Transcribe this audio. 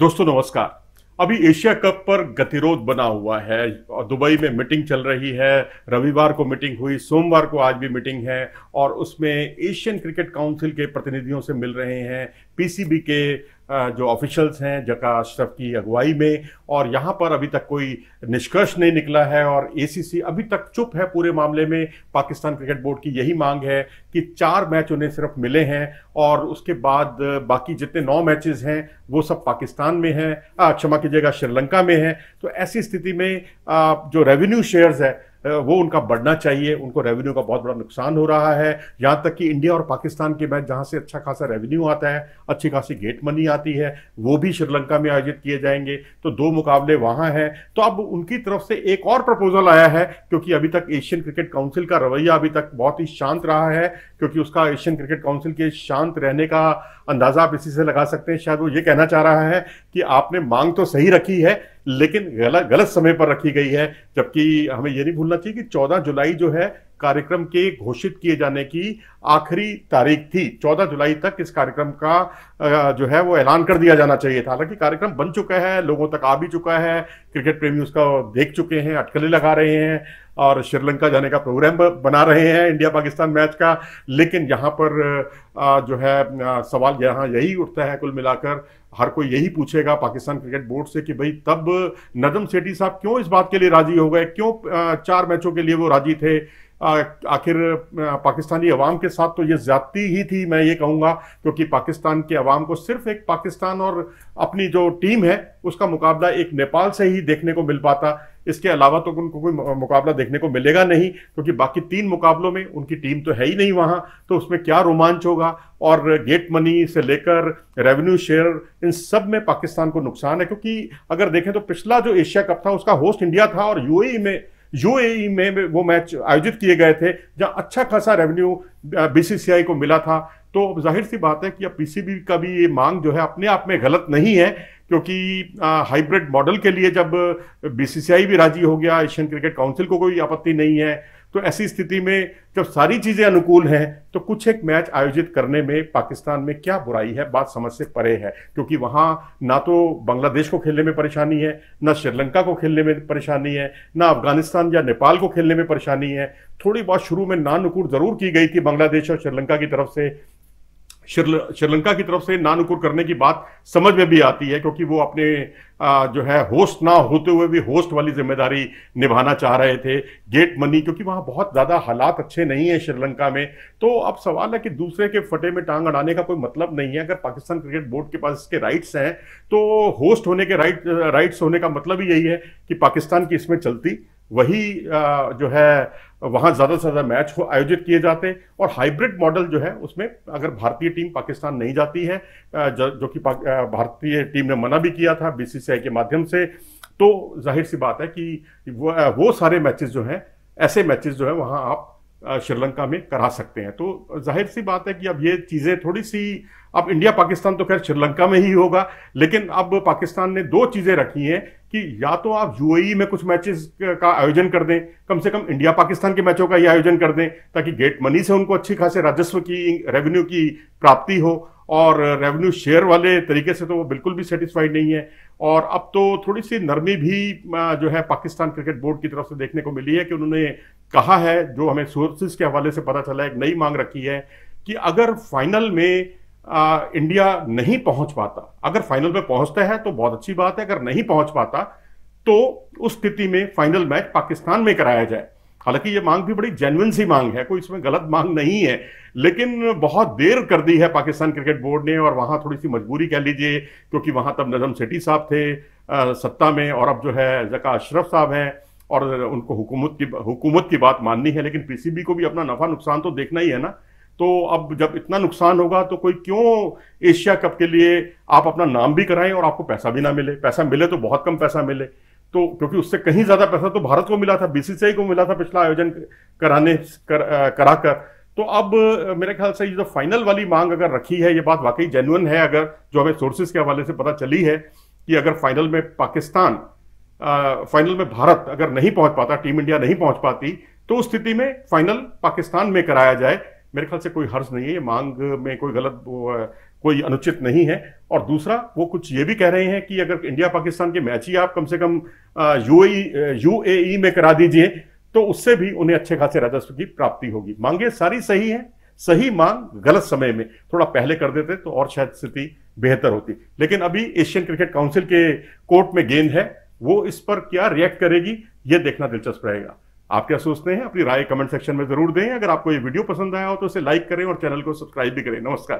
दोस्तों, नमस्कार। अभी एशिया कप पर गतिरोध बना हुआ है। दुबई में मीटिंग चल रही है। रविवार को मीटिंग हुई, सोमवार को आज भी मीटिंग है और उसमें एशियन क्रिकेट काउंसिल के प्रतिनिधियों से मिल रहे हैं। पीसीबी के जो ऑफिशियल्स हैं जका अशरफ की अगुवाई में, और यहाँ पर अभी तक कोई निष्कर्ष नहीं निकला है, और एसीसी अभी तक चुप है पूरे मामले में। पाकिस्तान क्रिकेट बोर्ड की यही मांग है कि चार मैच उन्हें सिर्फ़ मिले हैं, और उसके बाद बाकी जितने नौ मैचेस हैं, वो सब पाकिस्तान में हैं। क्षमा कीजिएगा, श्रीलंका में है। तो ऐसी स्थिति में जो रेवेन्यू शेयर्स है वो उनका बढ़ना चाहिए, उनको रेवेन्यू का बहुत बड़ा नुकसान हो रहा है। यहाँ तक कि इंडिया और पाकिस्तान के मैच जहाँ से अच्छा खासा रेवेन्यू आता है, अच्छी खासी गेट मनी आती है, वो भी श्रीलंका में आयोजित किए जाएँगे। तो दो मुकाबले वहाँ हैं। तो अब उनकी तरफ़ से एक और प्रपोजल आया है, क्योंकि अभी तक एशियन क्रिकेट काउंसिल का रवैया अभी तक बहुत ही शांत रहा है, क्योंकि उसका एशियन क्रिकेट काउंसिल के शांत रहने का अंदाज़ा आप इसी से लगा सकते हैं। शायद वो ये कहना चाह रहा है कि आपने मांग तो सही रखी है लेकिन गलत गलत समय पर रखी गई है, जबकि हमें यह नहीं भूलना चाहिए कि 14 जुलाई जो है कार्यक्रम के घोषित किए जाने की आखिरी तारीख थी। 14 जुलाई तक इस कार्यक्रम का जो है वो ऐलान कर दिया जाना चाहिए था। हालाँकि कार्यक्रम बन चुका है, लोगों तक आ भी चुका है, क्रिकेट प्रेमी उसका देख चुके हैं, अटकलें लगा रहे हैं और श्रीलंका जाने का प्रोग्राम बना रहे हैं इंडिया पाकिस्तान मैच का। लेकिन यहाँ पर जो है सवाल यहाँ यही उठता है कुल मिलाकर, हर कोई यही पूछेगा पाकिस्तान क्रिकेट बोर्ड से कि भाई तब नदम सेठी साहब क्यों इस बात के लिए राज़ी हो गए? क्यों चार मैचों के लिए वो राज़ी थे? आखिर पाकिस्तानी अवाम के साथ तो ये ज्यादती ही थी, मैं ये कहूँगा, क्योंकि पाकिस्तान के अवाम को सिर्फ़ एक पाकिस्तान और अपनी जो टीम है, उसका मुकाबला एक नेपाल से ही देखने को मिल पाता। इसके अलावा तो उनको कोई मुकाबला देखने को मिलेगा नहीं, क्योंकि बाकी तीन मुकाबलों में उनकी टीम तो है ही नहीं वहाँ तो उसमें क्या रोमांच होगा? और गेट मनी से लेकर रेवेन्यू शेयर, इन सब में पाकिस्तान को नुकसान है, क्योंकि अगर देखें तो पिछला जो एशिया कप था, उसका होस्ट इंडिया था और यूएई में यूएई में वो मैच आयोजित किए गए थे, जहाँ अच्छा खासा रेवेन्यू बीसीसीआई को मिला था। तो ज़ाहिर सी बात है कि अब पीसीबी का भी ये मांग जो है अपने आप में गलत नहीं है, क्योंकि हाइब्रिड मॉडल के लिए जब बीसीसीआई भी राज़ी हो गया एशियन क्रिकेट काउंसिल को कोई आपत्ति नहीं है तो ऐसी स्थिति में जब सारी चीज़ें अनुकूल हैं तो कुछ एक मैच आयोजित करने में पाकिस्तान में क्या बुराई है, बात समझ से परे है। क्योंकि वहाँ ना तो बांग्लादेश को खेलने में परेशानी है, ना श्रीलंका को खेलने में परेशानी है, ना अफ़गानिस्तान या नेपाल को खेलने में परेशानी है। थोड़ी बहुत शुरू में ना नुकुर ज़रूर की गई थी बांग्लादेश और श्रीलंका की तरफ़ से श्रीलंका की तरफ़ से नानुकुर करने की बात समझ में भी आती है, क्योंकि वो अपने जो है, होस्ट ना होते हुए भी होस्ट वाली ज़िम्मेदारी निभाना चाह रहे थे, गेट मनी, क्योंकि वहाँ बहुत ज़्यादा हालात अच्छे नहीं हैं श्रीलंका में। तो अब सवाल है कि दूसरे के फटे में टांग अड़ाने का कोई मतलब नहीं है। अगर पाकिस्तान क्रिकेट बोर्ड के पास इसके राइट्स हैं तो होस्ट होने के राइट, राइट्स होने का मतलब ही यही है कि पाकिस्तान की इसमें चलती वही जो है वहाँ ज़्यादा से ज़्यादा मैच हो आयोजित किए जाते और हाइब्रिड मॉडल जो है उसमें अगर भारतीय टीम पाकिस्तान नहीं जाती है जो कि भारतीय टीम ने मना भी किया था बीसीसीआई के माध्यम से तो ज़ाहिर सी बात है कि वो, वो सारे मैचेस जो हैं ऐसे मैचेस जो है वहाँ आप श्रीलंका में करा सकते हैं। तो ज़ाहिर सी बात है कि अब ये चीज़ें थोड़ी सी अब इंडिया पाकिस्तान तो खैर श्रीलंका में ही होगा लेकिन अब पाकिस्तान ने दो चीज़ें रखी हैं कि या तो आप यूएई में कुछ मैचेस का आयोजन कर दें, कम से कम इंडिया पाकिस्तान के मैचों का ही आयोजन कर दें, ताकि गेट मनी से उनको अच्छी खासे राजस्व की रेवेन्यू की प्राप्ति हो, और रेवेन्यू शेयर वाले तरीके से तो वो बिल्कुल भी सेटिस्फाइड नहीं है। और अब तो थोड़ी सी नरमी भी जो है पाकिस्तान क्रिकेट बोर्ड की तरफ़ से देखने को मिली है कि उन्होंने कहा है, जो हमें सोर्सेज के हवाले से पता चला है, एक नई मांग रखी है कि अगर फाइनल में आ, इंडिया नहीं पहुँच पाता। अगर फाइनल में पहुँचता है तो बहुत अच्छी बात है अगर नहीं पहुँच पाता तो उस स्थिति में फाइनल मैच पाकिस्तान में कराया जाए। हालाँकि ये मांग भी बड़ी जेन्युइन सी मांग है कोई इसमें गलत मांग नहीं है लेकिन बहुत देर कर दी है पाकिस्तान क्रिकेट बोर्ड ने और वहाँ थोड़ी सी मजबूरी कह लीजिए क्योंकि वहाँ तब नजम सेठी साहब थे आ, सत्ता में और अब जो है जका अशरफ साहब हैं और उनको हुकूमत की हुकूमत की बात माननी है लेकिन पीसीबी को भी अपना नफा नुकसान तो देखना ही है ना। तो अब जब इतना नुकसान होगा तो कोई क्यों एशिया कप के लिए आप अपना नाम भी कराएँ और आपको पैसा भी ना मिले? पैसा मिले तो बहुत कम पैसा मिले। तो क्योंकि उससे कहीं ज़्यादा पैसा तो भारत को मिला था बीसीसीआई को मिला था पिछला आयोजन कराने कर, कराकर। तो अब मेरे ख्याल से ये जो फाइनल वाली मांग अगर रखी है ये बात वाकई जेन्युन है अगर जो हमें सोर्सेज के हवाले से पता चली है कि अगर फाइनल में पाकिस्तान फाइनल में भारत अगर नहीं पहुँच पाता टीम इंडिया नहीं पहुँच पाती तो उस स्थिति में फाइनल पाकिस्तान में कराया जाए। मेरे ख्याल से कोई हर्ज नहीं है, ये मांग में कोई गलत कोई अनुचित नहीं है। और दूसरा, वो कुछ ये भी कह रहे हैं कि अगर इंडिया पाकिस्तान के मैच ही आप कम से कम यू ए में करा दीजिए तो उससे भी उन्हें अच्छे खासे राजस्व की प्राप्ति होगी। मांगे सारी सही है, सही मांग गलत समय में। थोड़ा पहले कर देते तो और शायद स्थिति बेहतर होती। लेकिन अभी एशियन क्रिकेट काउंसिल के कोर्ट में गेंद है, वो इस पर क्या रिएक्ट करेगी, ये देखना दिलचस्प रहेगा। आप क्या सोचते हैं? अपनी राय कमेंट सेक्शन में ज़रूर दें। अगर आपको ये वीडियो पसंद आया हो तो इसे लाइक करें और चैनल को सब्सक्राइब भी करें। नमस्कार।